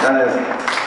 Gracias.